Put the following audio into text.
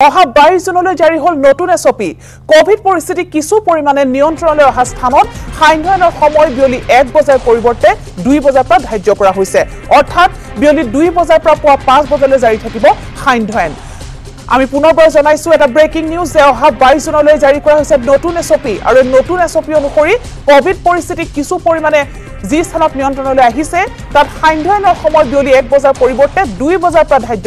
অহা বাইশ জুনলৈ জাৰি হল নতুন এছ অপি কভিড পৰিস্থিতি কিছু পৰিমাণে নিয়ন্ত্ৰণলৈ অহা স্থানত সান্ধ্যায়নৰ সময় বিয়লি এক বজাৰ পৰিৱৰ্তে দুই বজাৰ পৰা ধাৰ্য কৰা হৈছে। অৰ্থাৎ বিয়লি দুই বজাৰ পৰা পুৱা পাঁচ বজালৈ জাৰি থাকিব সান্ধ্যায়ন আমি পুনৰবাৰ জনাইছো এটা ব্ৰেকিং নিউজ যে অহা বাইশ জুনলৈ জাৰি কৰা হৈছে নতুন এছ অপি আৰু নতুন এছ অপি অনুসৰি কভিড পৰিস্থিতি কিছু পৰিমাণে যি স্থানত নিয়ন্ত্ৰণলৈ আহিছে তাত সান্ধ্যায়নৰ সময় বিয়লি এক বজাৰ পৰিৱৰ্তে দুই বজাৰ পৰা ধাৰ্য